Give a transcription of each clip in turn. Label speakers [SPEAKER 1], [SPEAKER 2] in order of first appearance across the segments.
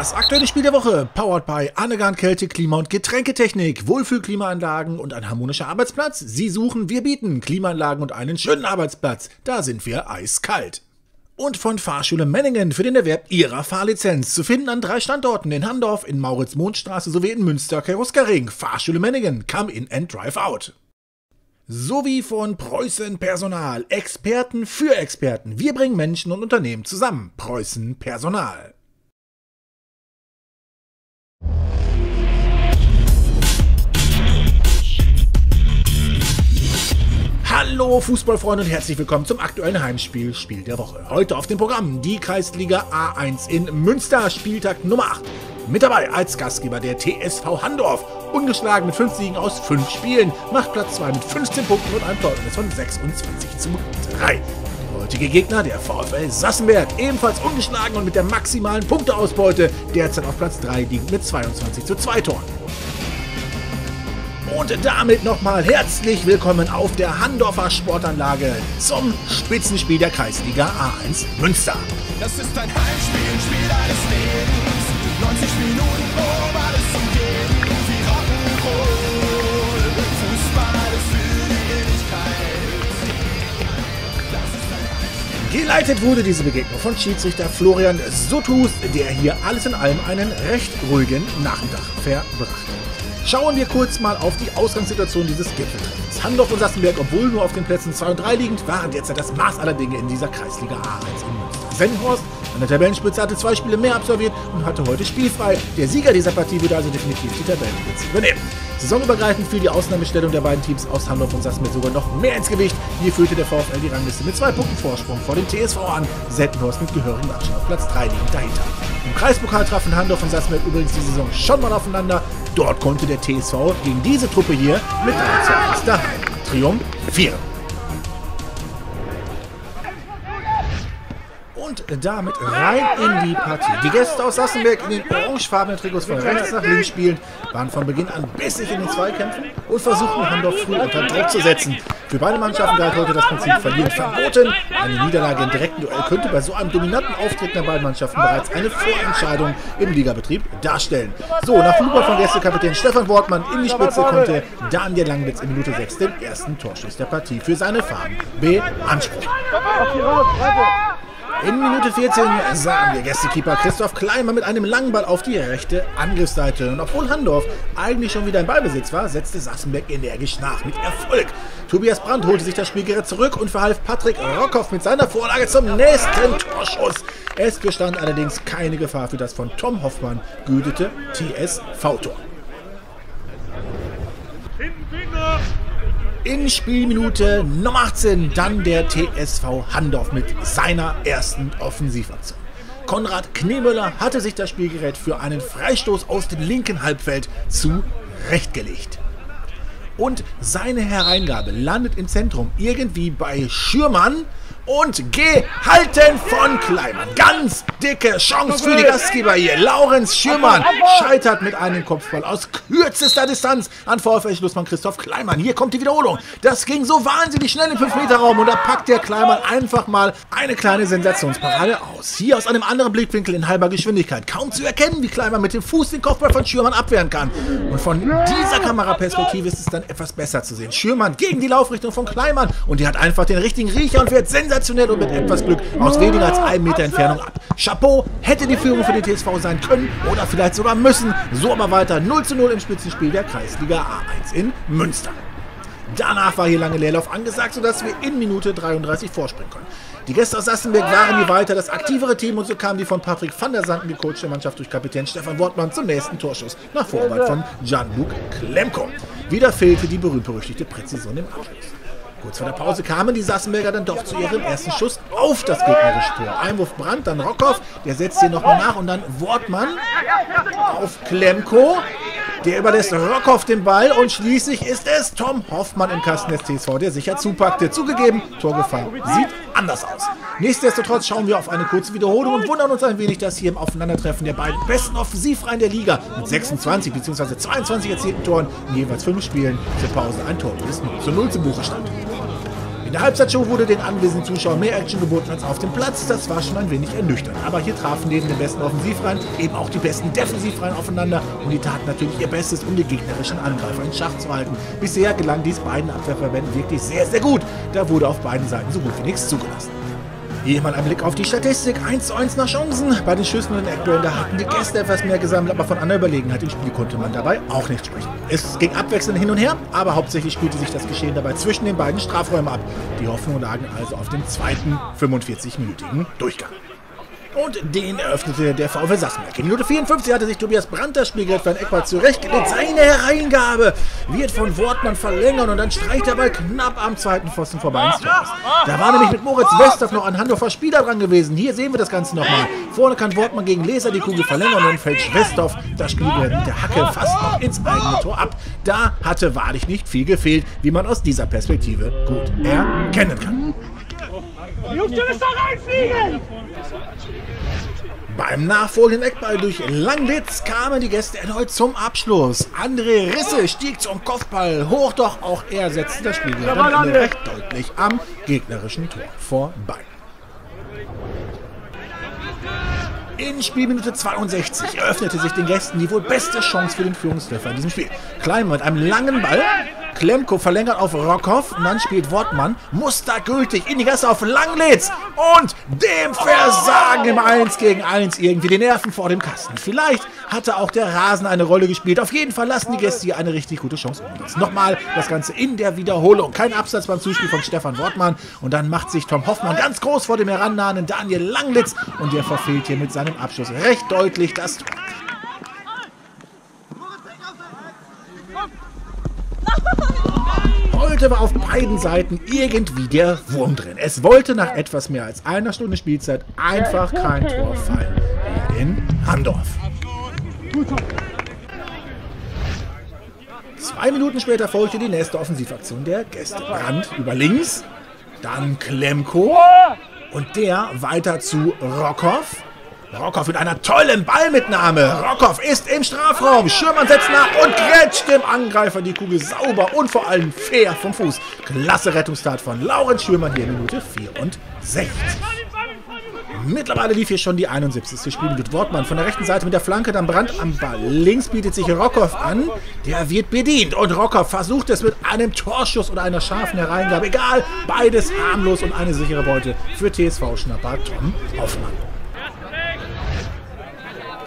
[SPEAKER 1] Das aktuelle Spiel der Woche, powered by Annegan Kälte, Klima- und Getränketechnik, Wohlfühlklimaanlagen und ein harmonischer Arbeitsplatz. Sie suchen, wir bieten Klimaanlagen und einen schönen Arbeitsplatz. Da sind wir eiskalt. Und von Fahrschule Menningen für den Erwerb ihrer Fahrlizenz. Zu finden an drei Standorten in Handorf, in Maurits-Mondstraße sowie in Münster, Keruskering. Fahrschule Menningen, come in and drive out. Sowie von Preußen Personal, Experten für Experten. Wir bringen Menschen und Unternehmen zusammen. Preußen Personal. Hallo Fußballfreunde und herzlich willkommen zum aktuellen Heimspiel Spiel der Woche. Heute auf dem Programm die Kreisliga A1 in Münster, Spieltag Nummer 8. Mit dabei als Gastgeber der TSV Handorf. Ungeschlagen mit 5 Siegen aus 5 Spielen, macht Platz 2 mit 15 Punkten und einem Torverhältnis von 26 zu 3. Der heutige Gegner, der VfL Sassenberg, ebenfalls ungeschlagen und mit der maximalen Punkteausbeute, derzeit auf Platz 3 liegt mit 22 zu 2 Toren. Und damit nochmal herzlich willkommen auf der Handorfer Sportanlage zum Spitzenspiel der Kreisliga A1 Münster.
[SPEAKER 2] Das ist ein Heimspiel, Spiel deines Lebens. 90 Minuten um alles zu geben. Wie Rock'n'Roll. Fußball ist für die Ewigkeit. Ein.
[SPEAKER 1] Geleitet wurde diese Begegnung von Schiedsrichter Florian Suttus, der hier alles in allem einen recht ruhigen Nachmittag verbracht hat. Schauen wir kurz mal auf die Ausgangssituation dieses Gipfeltreffens. Handorf und Sassenberg, obwohl nur auf den Plätzen 2 und 3 liegend, waren derzeit das Maß aller Dinge in dieser Kreisliga A1 in Münster. Senhorst an der Tabellenspitze hatte zwei Spiele mehr absolviert und hatte heute spielfrei. Der Sieger dieser Partie würde also definitiv die Tabellenspitze übernehmen. Saisonübergreifend fiel die Ausnahmestellung der beiden Teams aus Handorf und Sassenberg sogar noch mehr ins Gewicht. Hier führte der VfL die Rangliste mit zwei Punkten Vorsprung vor dem TSV an. Settenhorst mit gehörigem Abstand auf Platz 3 liegend dahinter. Im Kreispokal trafen Handorf und Sassenberg übrigens die Saison schon mal aufeinander. Dort konnte der TSV gegen diese Truppe hier mit 3 zu 1 daheim triumphieren. Und damit rein in die Partie. Die Gäste aus Sassenberg in den orangefarbenen Trikots von rechts nach links spielend, waren von Beginn an bissig in den Zweikämpfen und versuchten Handorf früh unter Druck zu setzen. Für beide Mannschaften galt heute das Prinzip Verlieren verboten. Eine Niederlage im direkten Duell könnte bei so einem dominanten Auftreten der beiden Mannschaften bereits eine Vorentscheidung im Ligabetrieb darstellen. So, nach Flugball von Gästekapitän Stefan Wortmann in die Spitze konnte Daniel Langbitz in Minute 6 den ersten Torschuss der Partie für seine Farben beanspruchen. In Minute 14 sahen wir Gästekeeper Christoph Kleimer mit einem langen Ball auf die rechte Angriffsseite. Und obwohl Handorf eigentlich schon wieder im Ballbesitz war, setzte Sassenberg energisch nach mit Erfolg. Tobias Brandt holte sich das Spielgerät zurück und verhalf Patrick Rockhoff mit seiner Vorlage zum nächsten Torschuss. Es bestand allerdings keine Gefahr für das von Tom Hoffmann gütete TSV-Tor. In Spielminute Nummer 18 dann der TSV Handorf mit seiner ersten Offensivaktion. Konrad Knemöller hatte sich das Spielgerät für einen Freistoß aus dem linken Halbfeld zurechtgelegt. Und seine Hereingabe landet im Zentrum irgendwie bei Schürmann und gehalten von Kleimann. Ganz dicke Chance für die Gastgeber hier. Laurenz Schürmann scheitert mit einem Kopfball aus kürzester Distanz an VfL-Schlussmann Christoph Kleimann. Hier kommt die Wiederholung. Das ging so wahnsinnig schnell im 5-Meter-Raum und da packt der Kleimann einfach mal eine kleine Sensationsparade aus. Hier aus einem anderen Blickwinkel in halber Geschwindigkeit. Kaum zu erkennen, wie Kleimann mit dem Fuß den Kopfball von Schürmann abwehren kann. Und von dieser Kameraperspektive ist es dann etwas besser zu sehen. Schürmann gegen die Laufrichtung von Kleimann und die hat einfach den richtigen Riecher und wird sensationell und mit etwas Glück aus weniger als einem Meter Entfernung ab. Chapeau, hätte die Führung für den TSV sein können oder vielleicht sogar müssen. So aber weiter 0 zu 0 im Spitzenspiel der Kreisliga A1 in Münster. Danach war hier lange Leerlauf angesagt, sodass wir in Minute 33 vorspringen können. Die Gäste aus Sassenberg waren hier weiter das aktivere Team und so kam die von Patrick van der Sanden gecoachte Mannschaft durch Kapitän Stefan Wortmann zum nächsten Torschuss nach Vorarbeit von Gianluc Klemko. Wieder fehlte die berühmt-berüchtigte Präzision im Abschluss. Kurz vor der Pause kamen die Sassenberger dann doch zu ihrem ersten Schuss auf das gegnerische Tor. Einwurf Brandt, dann Rockhoff, der setzt hier nochmal nach und dann Wortmann auf Klemko. Der überlässt Rockhoff den Ball und schließlich ist es Tom Hoffmann im Kasten des TSV, der sicher zupackte. Zugegeben, Torgefahr sieht anders aus. Nichtsdestotrotz schauen wir auf eine kurze Wiederholung und wundern uns ein wenig, dass hier im Aufeinandertreffen der beiden besten Offensivreihen der Liga mit 26 bzw. 22 erzielten Toren in jeweils fünf Spielen zur Pause ein Tor bis 0 zu 0 zu Buche stand. In der Halbzeitshow wurde den anwesenden Zuschauern mehr Action geboten als auf dem Platz. Das war schon ein wenig ernüchternd. Aber hier trafen neben den besten Offensivreihen eben auch die besten Defensivreihen aufeinander und die taten natürlich ihr Bestes, um die gegnerischen Angreifer in Schach zu halten. Bisher gelang dies beiden Abwehrverbänden wirklich sehr, sehr gut. Da wurde auf beiden Seiten so gut wie nichts zugelassen. Hier mal ein Blick auf die Statistik. 1 zu 1 nach Chancen. Bei den Schüssen und den Eckbällen, da hatten die Gäste etwas mehr gesammelt, aber von einer Überlegenheit im Spiel konnte man dabei auch nicht sprechen. Es ging abwechselnd hin und her, aber hauptsächlich spielte sich das Geschehen dabei zwischen den beiden Strafräumen ab. Die Hoffnungen lagen also auf dem zweiten 45-minütigen Durchgang. Und den eröffnete der VfL Sassenberg. In Minute 54 hatte sich Tobias Brandt das Spielgeld für ein Eckball zurechtgelegt. Seine Hereingabe wird von Wortmann verlängert und dann streicht der Ball knapp am zweiten Pfosten vorbei ins Tor. Da war nämlich mit Moritz Westhoff noch ein Handover Spieler dran gewesen. Hier sehen wir das Ganze nochmal. Vorne kann Wortmann gegen Leser die Kugel verlängern und dann fällt Westhoff das Spielgeld mit der Hacke fast noch ins eigene Tor ab. Da hatte wahrlich nicht viel gefehlt, wie man aus dieser Perspektive gut erkennen kann.
[SPEAKER 3] Jungs, du musst da reinfliegen!
[SPEAKER 1] Beim nachfolgenden Eckball durch Langlitz kamen die Gäste erneut zum Abschluss. André Risse stieg zum Kopfball hoch, doch auch er setzte das Spiel recht deutlich am gegnerischen Tor vorbei. In Spielminute 62 eröffnete sich den Gästen die wohl beste Chance für den Führungstreffer in diesem Spiel. Klein mit einem langen Ball. Klemko verlängert auf Rockhoff und dann spielt Wortmann mustergültig in die Gasse auf Langlitz und dem Versagen im 1 gegen 1 irgendwie die Nerven vor dem Kasten. Vielleicht hatte auch der Rasen eine Rolle gespielt. Auf jeden Fall lassen die Gäste hier eine richtig gute Chance umsetzen. Nochmal das Ganze in der Wiederholung. Kein Absatz beim Zuspiel von Stefan Wortmann und dann macht sich Tom Hoffmann ganz groß vor dem herannahenden Daniel Langlitz und der verfehlt hier mit seinem Abschluss recht deutlich das Tor. Heute war auf beiden Seiten irgendwie der Wurm drin. Es wollte nach etwas mehr als einer Stunde Spielzeit einfach kein Tor fallen. Hier in Handorf. Zwei Minuten später folgte die nächste Offensivaktion der Gäste. Brand über links, dann Klemko und der weiter zu Rockhoff. Rockhoff mit einer tollen Ballmitnahme. Rockhoff ist im Strafraum. Schürmann setzt nach und grätscht dem Angreifer die Kugel sauber und vor allem fair vom Fuß. Klasse Rettungstat von Laurenz Schürmann hier in Minute 64. Mittlerweile lief hier schon die 71. Spielminute. Wortmann von der rechten Seite mit der Flanke, dann Brand am Ball. Links bietet sich Rockhoff an. Der wird bedient. Und Rockhoff versucht es mit einem Torschuss oder einer scharfen Hereingabe. Egal, beides harmlos und eine sichere Beute für TSV-Schnapper Tom Hoffmann.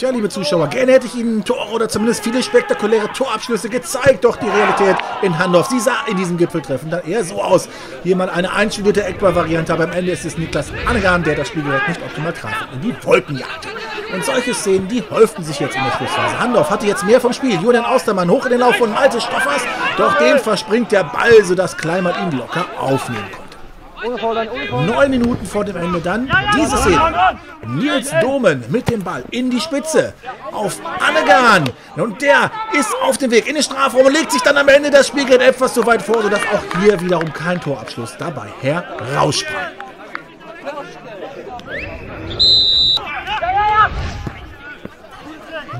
[SPEAKER 1] Tja, liebe Zuschauer, gerne hätte ich Ihnen Tore oder zumindest viele spektakuläre Torabschlüsse gezeigt. Doch die Realität in Handorf, sie sah in diesem Gipfeltreffen dann eher so aus. Hier mal eine einstudierte Eckball-Variante, aber am Ende ist es Niklas Annegan, der das Spielgerät nicht optimal traf und in die Wolken jagte. Und solche Szenen, die häuften sich jetzt in der Schlussphase. Handorf hatte jetzt mehr vom Spiel. Julian Austermann hoch in den Lauf von Malte Stoffers, doch den verspringt der Ball, sodass Kleinmann ihn locker aufnehmen konnte. Neun Minuten vor dem Ende dann diese Szene. Nils Domen mit dem Ball in die Spitze auf Annegan. Und der ist auf dem Weg in den Strafraum und legt sich dann am Ende das Spielgerät etwas zu weit vor, sodass auch hier wiederum kein Torabschluss dabei heraussprang.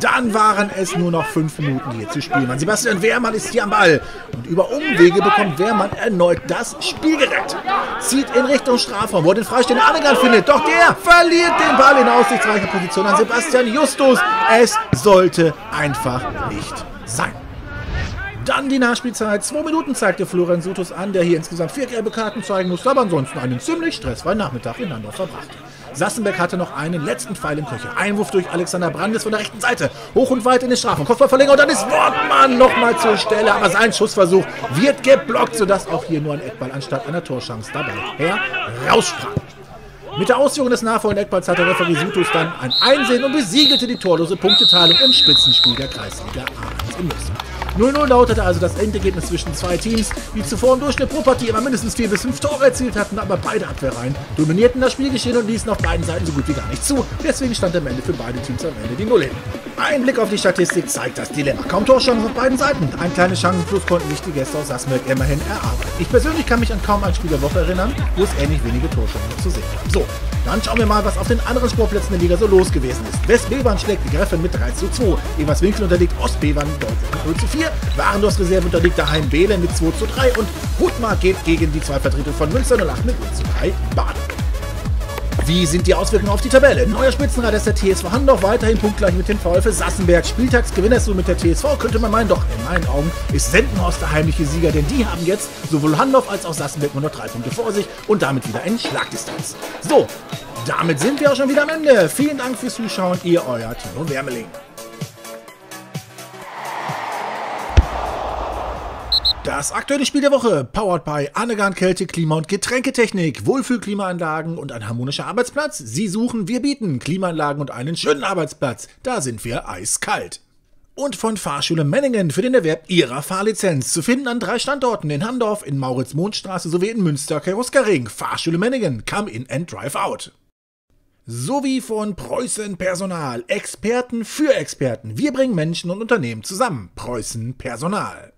[SPEAKER 1] Dann waren es nur noch fünf Minuten hier zu spielen. Sebastian Wehrmann ist hier am Ball. Und über Umwege bekommt Wehrmann erneut das Spielgerät. Zieht in Richtung Strafraum, wo den freistehenden Annegan findet. Doch der verliert den Ball in aussichtsreicher Position an Sebastian Justus. Es sollte einfach nicht sein. Dann die Nachspielzeit. Zwei Minuten zeigte Florian Sutus an, der hier insgesamt vier gelbe Karten zeigen musste, aber ansonsten einen ziemlich stressfreien Nachmittag in Handorf verbrachte. Sassenberg hatte noch einen letzten Pfeil im Köcher. Einwurf durch Alexander Brandes von der rechten Seite. Hoch und weit in den Strafen. Kopfballverlänger und dann ist Wortmann nochmal zur Stelle. Aber sein Schussversuch wird geblockt, sodass auch hier nur ein Eckball anstatt einer Torchance dabei heraussprang. Mit der Ausführung des nachfolgenden Eckballs hatte Referee Sutus dann ein Einsehen und besiegelte die torlose Punkteteilung im Spitzenspiel der Kreisliga A1 in Münster. 0-0 lautete also das Endergebnis zwischen zwei Teams, die zuvor im Durchschnitt pro Partie immer mindestens 4 bis 5 Tore erzielt hatten, aber beide Abwehrreihen dominierten das Spielgeschehen und ließen auf beiden Seiten so gut wie gar nicht zu. Deswegen stand am Ende für beide Teams am Ende die Null hin. Ein Blick auf die Statistik zeigt das Dilemma. Kaum Torchancen auf beiden Seiten. Ein kleines Chancenplus konnten sich die Gäste aus Sassenberg immerhin erarbeiten. Ich persönlich kann mich an kaum ein Spiel der Woche erinnern, wo es ähnlich wenige Torchancen zu sehen gab. So, Dann schauen wir mal, was auf den anderen Sportplätzen der Liga so los gewesen ist. West-Bevern schlägt Greffen mit 3 zu 2. Everswinkel unterliegt Ost-Bevern deutlich mit 0 zu 4. Warendorfs Reserve unterliegt daheim Behlen mit 2 zu 3. Und Hutmar geht gegen die zwei Vertretung von Münster 08 mit 0 zu 3 Baden. Wie sind die Auswirkungen auf die Tabelle? Neuer Spitzenreiter ist der TSV Handorf, weiterhin punktgleich mit dem VfL Sassenberg. Spieltagsgewinner so mit der TSV, könnte man meinen, doch in meinen Augen ist Sendenhorst der heimliche Sieger, denn die haben jetzt sowohl Handorf als auch Sassenberg nur noch drei Punkte vor sich und damit wieder in Schlagdistanz. So, damit sind wir auch schon wieder am Ende. Vielen Dank fürs Zuschauen, ihr euer Tino Wermeling. Das aktuelle Spiel der Woche, powered by Annegan Kälte, Klima- und Getränketechnik, Wohlfühlklimaanlagen und ein harmonischer Arbeitsplatz. Sie suchen, wir bieten Klimaanlagen und einen schönen Arbeitsplatz. Da sind wir eiskalt. Und von Fahrschule Menningen für den Erwerb ihrer Fahrlizenz. Zu finden an drei Standorten in Handorf, in Maurits-Mondstraße sowie in Münster, Keruskering. Fahrschule Menningen, come in and drive out. Sowie von Preußen Personal, Experten für Experten. Wir bringen Menschen und Unternehmen zusammen. Preußen Personal.